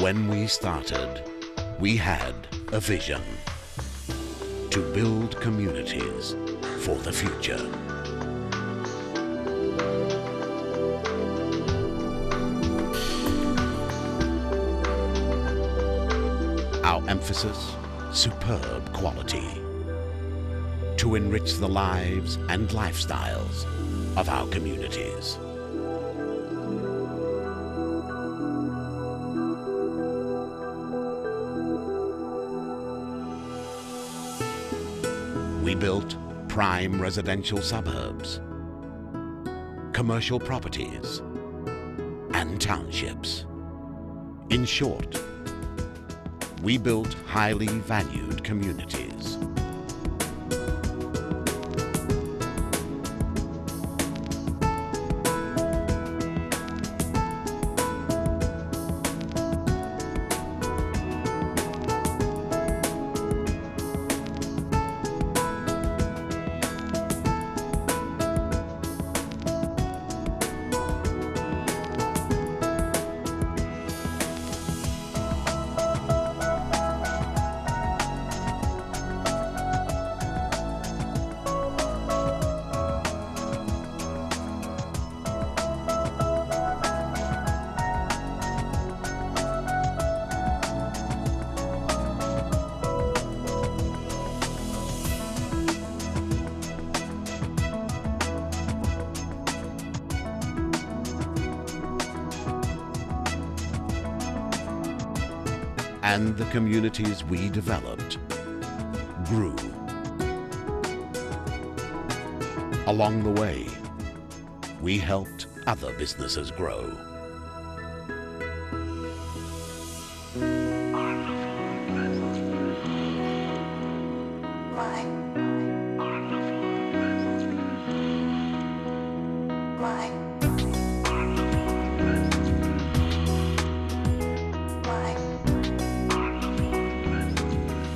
When we started, we had a vision to build communities for the future. Our emphasis, superb quality. To enrich the lives and lifestyles of our communities. We built prime residential suburbs, commercial properties, and townships. In short, we built highly valued communities. And the communities we developed grew. Along the way, we helped other businesses grow.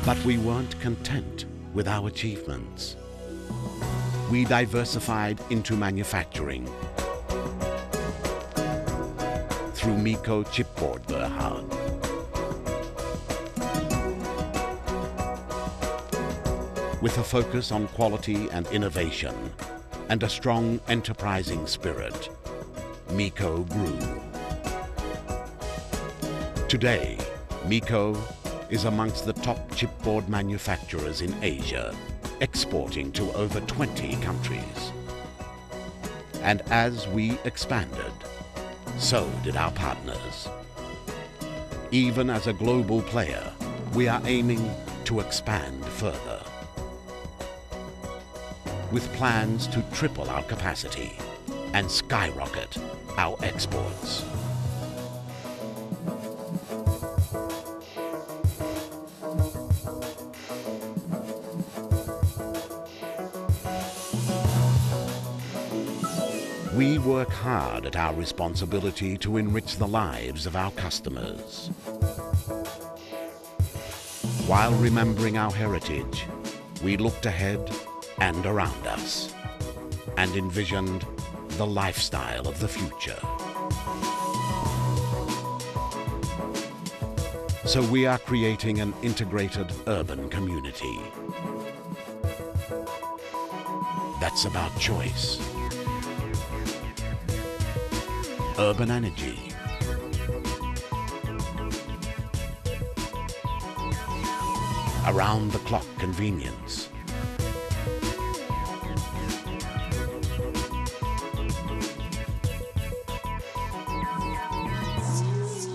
But we weren't content with our achievements. We diversified into manufacturing through Mieco Chipboard Berhad. With a focus on quality and innovation and a strong enterprising spirit, Mieco grew. Today, Miko is amongst the top chipboard manufacturers in Asia, exporting to over 20 countries. And as we expanded, so did our partners. Even as a global player, we are aiming to expand further. With plans to triple our capacity and skyrocket our exports. We work hard at our responsibility to enrich the lives of our customers. While remembering our heritage, we looked ahead and around us and envisioned the lifestyle of the future. So we are creating an integrated urban community. That's about choice. Urban energy. Around the clock convenience.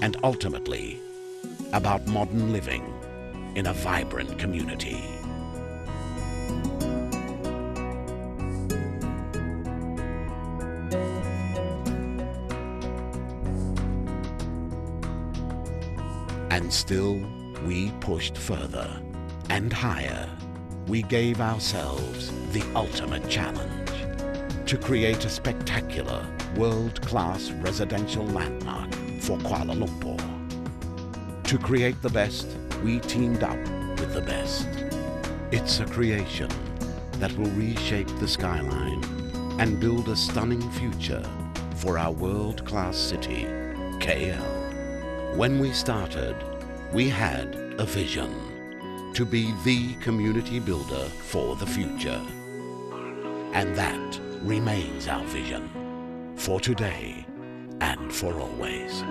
And ultimately, about modern living in a vibrant community. And still, we pushed further and higher. We gave ourselves the ultimate challenge to create a spectacular, world-class residential landmark for Kuala Lumpur. To create the best, we teamed up with the best. It's a creation that will reshape the skyline and build a stunning future for our world-class city, KL. When we started, we had a vision to be the community builder for the future. And that remains our vision for today and for always.